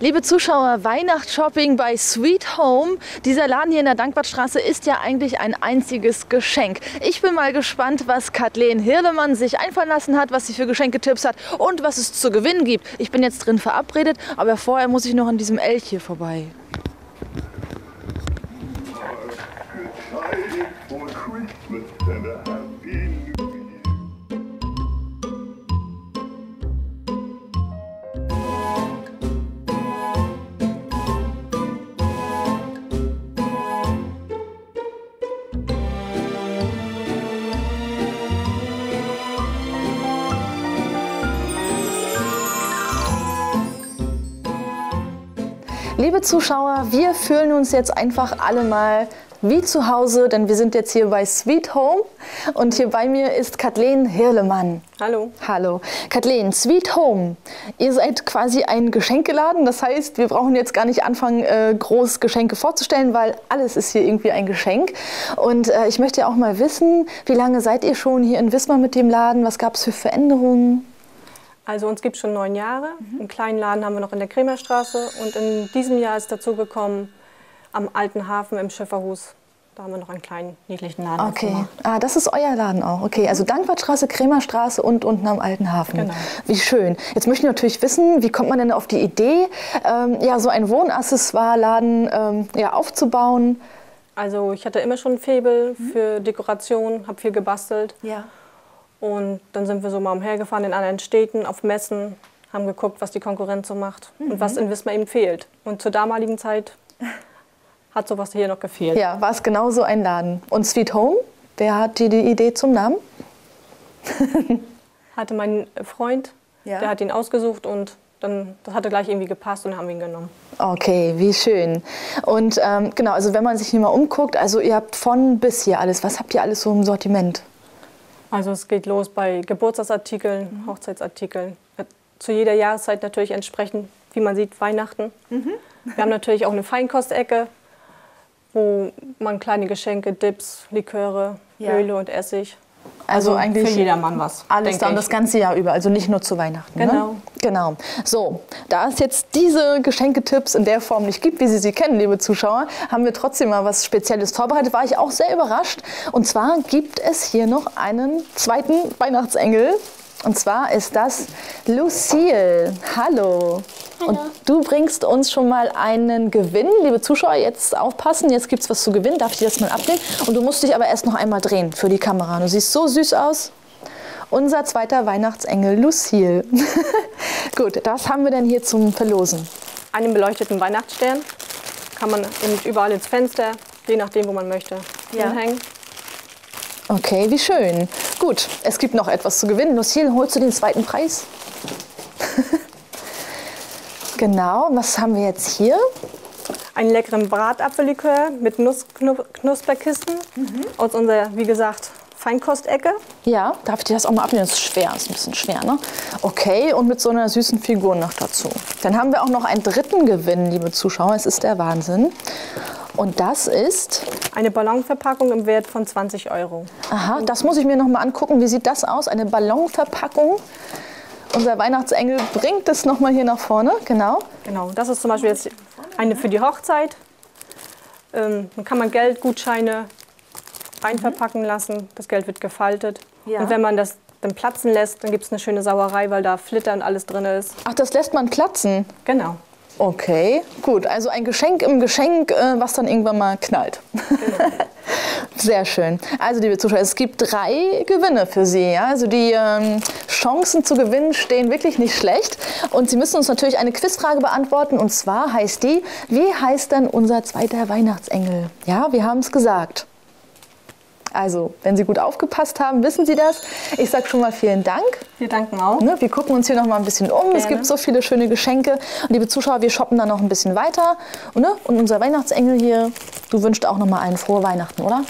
Liebe Zuschauer, Weihnachtsshopping bei Sweet Home. Dieser Laden hier in der Dankbartstraße ist ja eigentlich ein einziges Geschenk. Ich bin mal gespannt, was Kathleen Hirlemann sich einfallen lassen hat, was sie für Geschenketipps hat und was es zu gewinnen gibt. Ich bin jetzt drin verabredet, aber vorher muss ich noch an diesem Elch hier vorbei. Liebe Zuschauer, wir fühlen uns jetzt einfach alle mal wie zu Hause, denn wir sind jetzt hier bei Sweet Home und hier bei mir ist Kathleen Hirlemann. Hallo. Hallo. Kathleen, Sweet Home. Ihr seid quasi ein Geschenkeladen. Das heißt, wir brauchen jetzt gar nicht anfangen, äh, groß Geschenke vorzustellen, weil alles ist hier irgendwie ein Geschenk. Und äh, ich möchte ja auch mal wissen, wie lange seid ihr schon hier in Wismar mit dem Laden? Was gab es für Veränderungen? Also uns gibt es schon neun Jahre. Einen kleinen Laden haben wir noch in der Kremerstraße und in diesem Jahr ist dazu gekommen am Alten Hafen im Schifferhus. Da haben wir noch einen kleinen niedlichen Laden Okay. Ah, das ist euer Laden auch. Okay, also Dankbartstraße, Kremerstraße und unten am Alten Hafen. Genau. Wie schön. Jetzt möchte ich natürlich wissen, wie kommt man denn auf die Idee, ähm, ja, so einen Wohnaccessoire-Laden ähm, ja, aufzubauen? Also ich hatte immer schon ein Faible für Dekoration, habe viel gebastelt Ja. Und dann sind wir so mal umhergefahren in anderen Städten, auf Messen, haben geguckt, was die Konkurrenz so macht und was in Wismar eben fehlt. Und zur damaligen Zeit hat sowas hier noch gefehlt. Ja, war es genau so ein Laden. Und Sweet Home, wer hat dir die Idee zum Namen? Hatte mein Freund, Ja. der hat ihn ausgesucht und dann, das hatte gleich irgendwie gepasst und haben wir ihn genommen. Okay, wie schön. Und ähm, genau, also wenn man sich hier mal umguckt, also ihr habt von bis hier alles. Was habt ihr alles so im Sortiment? Also es geht los bei Geburtstagsartikeln, Hochzeitsartikeln. Äh, Zu jeder Jahreszeit natürlich entsprechend, wie man sieht, Weihnachten. Wir haben natürlich auch eine Feinkostecke, wo man kleine Geschenke, Dips, Liköre, Ja. Öle und Essig. Also, eigentlich für jedermann was. Alles dann ich. das ganze Jahr über, also nicht nur zu Weihnachten. Ne? Genau. Genau. So, da es jetzt diese Geschenketipps in der Form nicht gibt, wie Sie sie kennen, liebe Zuschauer, haben wir trotzdem mal was Spezielles vorbereitet. War ich auch sehr überrascht. Und zwar gibt es hier noch einen zweiten Weihnachtsengel. Und zwar ist das Lucille. Hallo. Und du bringst uns schon mal einen Gewinn. Liebe Zuschauer, jetzt aufpassen. Jetzt gibt es was zu gewinnen. Darf ich dir das mal abnehmen? Und du musst dich aber erst noch einmal drehen für die Kamera. Du siehst so süß aus. Unser zweiter Weihnachtsengel Lucille. Gut, das haben wir denn hier zum Verlosen. Einen beleuchteten Weihnachtsstern kann man überall ins Fenster, je nachdem, wo man möchte, Ja. hinhängen. Okay, wie schön. Gut, es gibt noch etwas zu gewinnen. Lucille, holst du den zweiten Preis? genau, was haben wir jetzt hier? Einen leckeren Bratapfellikör mit Nussknusperkisten aus unserer, wie gesagt, Feinkostecke. Ja, darf ich dir das auch mal abnehmen? Das ist schwer, ist ein bisschen schwer, ne? Okay, und mit so einer süßen Figur noch dazu. Dann haben wir auch noch einen dritten Gewinn, liebe Zuschauer. Es ist der Wahnsinn. Und das ist, Eine Ballonverpackung im Wert von 20 Euro. aha, das muss ich mir noch mal angucken. Wie sieht das aus? Eine Ballonverpackung. Unser Weihnachtsengel bringt es noch mal hier nach vorne, genau. Genau, das ist zum Beispiel jetzt eine für die Hochzeit. Ähm, dann kann man Geldgutscheine reinverpacken lassen. Das Geld wird gefaltet. Ja. Und wenn man das dann platzen lässt, dann gibt es eine schöne Sauerei, weil da Flitter und alles drin ist. Ach, das lässt man platzen. Genau. Okay, gut. Also ein Geschenk im Geschenk, äh, was dann irgendwann mal knallt. Sehr schön. Also, liebe Zuschauer, es gibt drei Gewinne für Sie. Ja? Also die ähm, Chancen zu gewinnen stehen wirklich nicht schlecht. Und Sie müssen uns natürlich eine Quizfrage beantworten. Und zwar heißt die, wie heißt denn unser zweiter Weihnachtsengel? Ja, wir haben es gesagt. Also, wenn Sie gut aufgepasst haben, wissen Sie das. Ich sage schon mal vielen Dank. Wir danken auch. Ne, wir gucken uns hier noch mal ein bisschen um. Es Gerne. gibt so viele schöne Geschenke. Und liebe Zuschauer, wir shoppen dann noch ein bisschen weiter. Und, ne? und unser Weihnachtsengel hier, du wünschst auch noch mal einen frohe Weihnachten, oder?